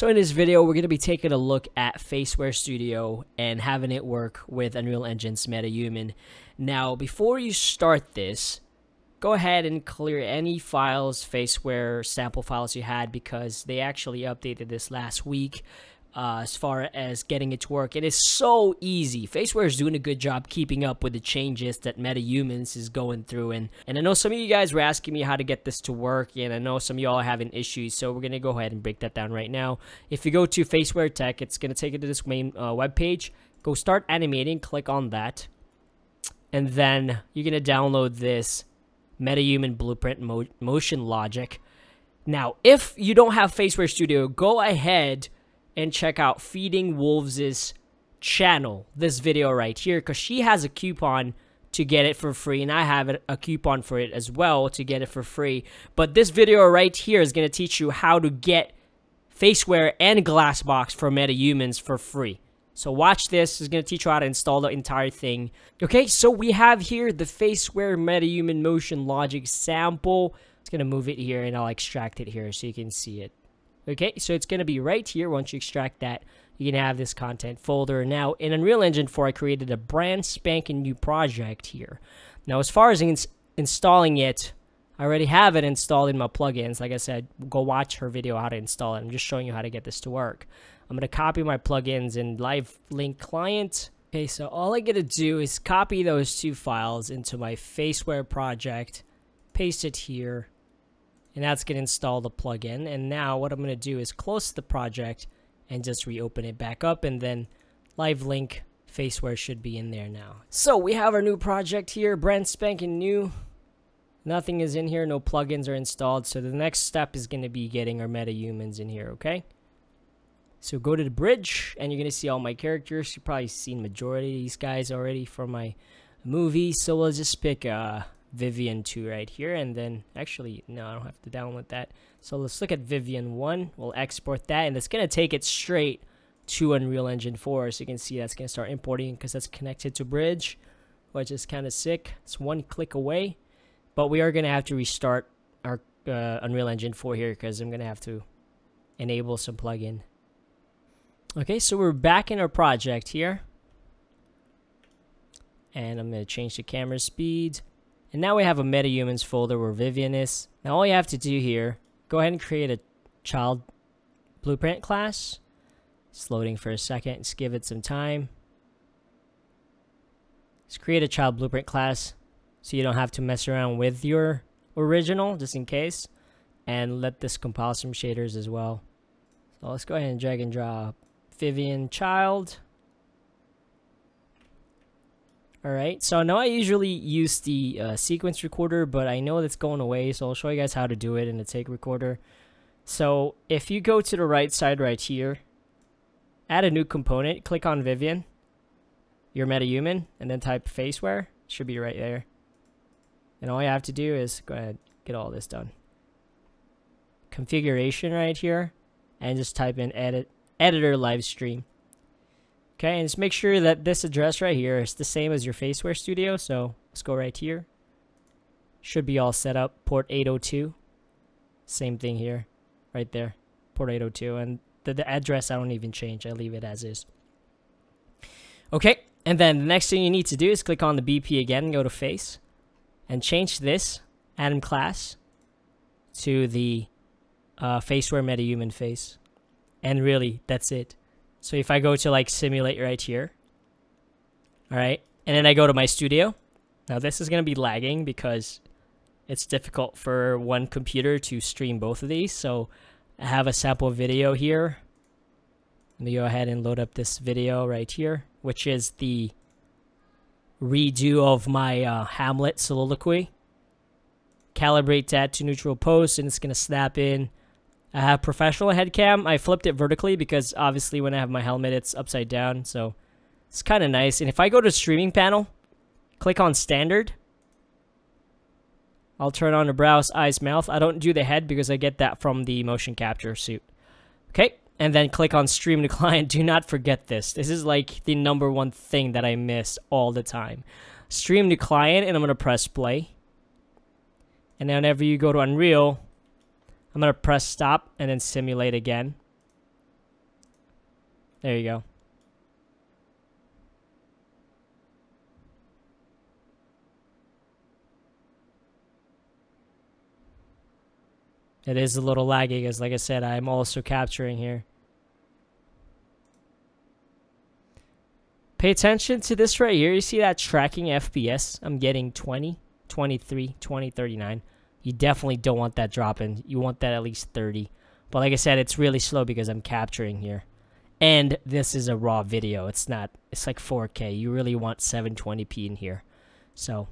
So in this video, we're going to be taking a look at Faceware Studio and having it work with Unreal Engine's MetaHuman. Now, before you start this, go ahead and clear any files, Faceware sample files you had because they actually updated this last week uh, as far as getting it to work. It is so easy. Faceware is doing a good job keeping up with the changes that MetaHumans is going through. And, and I know some of you guys were asking me how to get this to work, and I know some of y'all are having issues, so we're going to go ahead and break that down right now. If you go to Faceware Tech, it's going to take you to this main uh, web page. Go start animating, click on that, and then you're going to download this MetaHuman Blueprint Mo Motion Logic. Now, if you don't have Faceware Studio, go ahead and check out Feeding Wolves' channel, this video right here, because she has a coupon to get it for free, and I have a coupon for it as well to get it for free. But this video right here is going to teach you how to get Faceware and Glassbox for MetaHumans for free. So watch this. It's going to teach you how to install the entire thing. Okay, so we have here the Faceware MetaHuman Motion Logic sample. It's going to move it here, and I'll extract it here so you can see it. Okay, so it's going to be right here. Once you extract that, you can have this content folder. Now, in Unreal Engine 4, I created a brand spanking new project here. Now, as far as ins installing it, I already have it installed in my plugins. Like I said, go watch her video how to install it. I'm just showing you how to get this to work. I'm going to copy my plugins in Live Link Client. Okay, so all I got to do is copy those two files into my Faceware project, paste it here, and that's going to install the plugin. And now what I'm going to do is close the project and just reopen it back up and then live link faceware should be in there now. So we have our new project here, brand spanking new. Nothing is in here, no plugins are installed. So the next step is going to be getting our MetaHumans in here, okay? So go to the bridge and you're going to see all my characters. You've probably seen majority of these guys already from my movie. So we'll just pick uh, Vivian 2 right here and then actually no I don't have to download that. So let's look at Vivian 1 we'll export that and it's gonna take it straight to Unreal Engine 4 so you can see that's gonna start importing because that's connected to bridge which is kind of sick. It's one click away. But we are gonna have to restart our uh, Unreal Engine 4 here because I'm gonna have to enable some plugin. Okay so we're back in our project here. And I'm gonna change the camera speed and now we have a MetaHumans folder where Vivian is. Now all you have to do here, go ahead and create a child blueprint class. It's loading for a second. Just give it some time. Let's create a child blueprint class so you don't have to mess around with your original just in case. And let this compile some shaders as well. So let's go ahead and drag and drop Vivian child. Alright, so now I usually use the uh, sequence recorder, but I know that's going away, so I'll show you guys how to do it in the take recorder. So if you go to the right side right here, add a new component, click on Vivian, your MetaHuman, and then type Faceware. Should be right there. And all you have to do is go ahead, get all this done. Configuration right here, and just type in edit editor live stream. Okay, and just make sure that this address right here is the same as your Faceware Studio. So let's go right here. Should be all set up. Port 802. Same thing here. Right there. Port 802. And the, the address I don't even change. I leave it as is. Okay, and then the next thing you need to do is click on the BP again, go to face, and change this Anim class to the uh, Faceware MetaHuman face. And really, that's it. So if I go to like simulate right here, all right, and then I go to my studio. Now this is going to be lagging because it's difficult for one computer to stream both of these. So I have a sample video here. Let me go ahead and load up this video right here, which is the redo of my uh, Hamlet soliloquy. Calibrate that to neutral pose, and it's going to snap in I have professional head cam. I flipped it vertically because obviously when I have my helmet, it's upside down. So it's kind of nice. And if I go to streaming panel, click on standard, I'll turn on the brows, eyes, mouth. I don't do the head because I get that from the motion capture suit. Okay, and then click on stream to client. Do not forget this. This is like the number one thing that I miss all the time. Stream to client, and I'm going to press play. And then whenever you go to Unreal, I'm going to press stop and then simulate again. There you go. It is a little laggy because, like I said, I'm also capturing here. Pay attention to this right here. You see that tracking FPS? I'm getting 20, 23, 20, 39. You definitely don't want that dropping. You want that at least 30. But like I said, it's really slow because I'm capturing here. And this is a raw video. It's not, it's like 4K. You really want 720p in here. So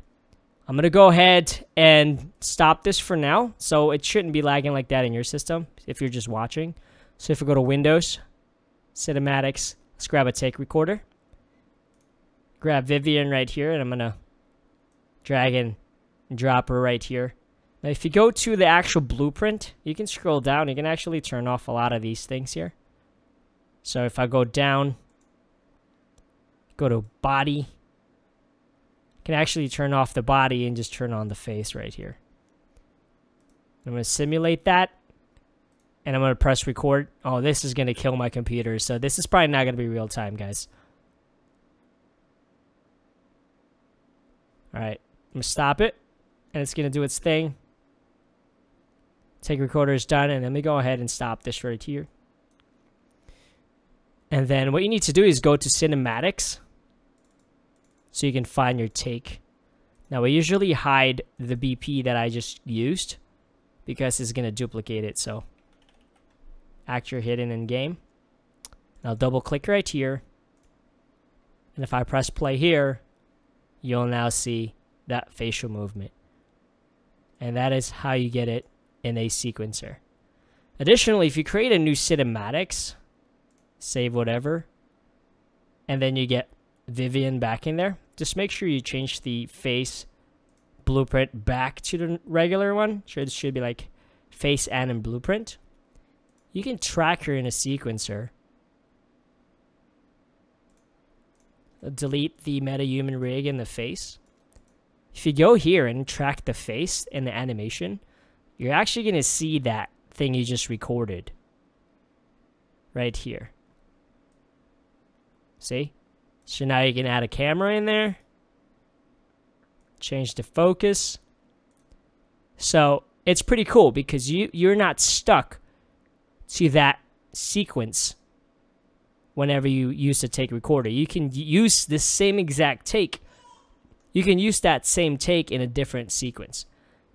I'm going to go ahead and stop this for now. So it shouldn't be lagging like that in your system if you're just watching. So if we go to Windows, Cinematics, let's grab a take recorder. Grab Vivian right here, and I'm going to drag and drop her right here. If you go to the actual blueprint, you can scroll down. You can actually turn off a lot of these things here. So if I go down, go to body, can actually turn off the body and just turn on the face right here. I'm going to simulate that. And I'm going to press record. Oh, this is going to kill my computer. So this is probably not going to be real time, guys. Alright. I'm going to stop it. And it's going to do its thing. Take recorder is done. And let me go ahead and stop this right here. And then what you need to do is go to cinematics so you can find your take. Now, we usually hide the BP that I just used because it's going to duplicate it. So, actor hidden in game. I'll double click right here. And if I press play here, you'll now see that facial movement. And that is how you get it in a sequencer. Additionally, if you create a new cinematics, save whatever, and then you get Vivian back in there, just make sure you change the face blueprint back to the regular one. It should be like face and in blueprint. You can track her in a sequencer. Delete the MetaHuman rig in the face. If you go here and track the face and the animation, you're actually going to see that thing you just recorded right here. See? So now you can add a camera in there. Change the focus. So it's pretty cool because you, you're not stuck to that sequence whenever you use the take recorder. You can use the same exact take. You can use that same take in a different sequence.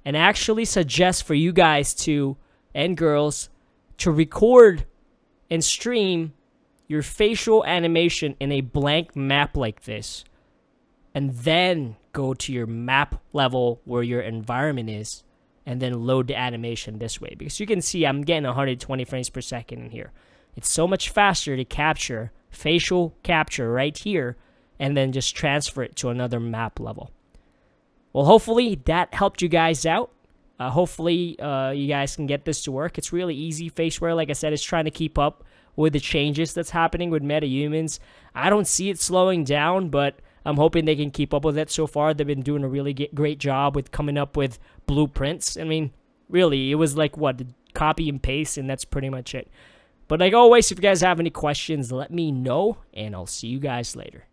And actually suggest for you guys to, and girls, to record and stream your facial animation in a blank map like this, and then go to your map level where your environment is, and then load the animation this way. Because you can see I'm getting 120 frames per second in here. It's so much faster to capture facial capture right here, and then just transfer it to another map level. Well, hopefully that helped you guys out. Uh, hopefully uh, you guys can get this to work. It's really easy. Faceware, like I said, is trying to keep up with the changes that's happening with metahumans. I don't see it slowing down, but I'm hoping they can keep up with it so far. They've been doing a really great job with coming up with blueprints. I mean, really, it was like what copy and paste, and that's pretty much it. But like always, if you guys have any questions, let me know, and I'll see you guys later.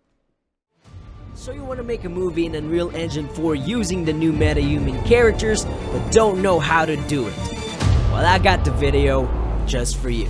So you want to make a movie in Unreal Engine 4 using the new MetaHuman characters, but don't know how to do it? Well, I got the video just for you.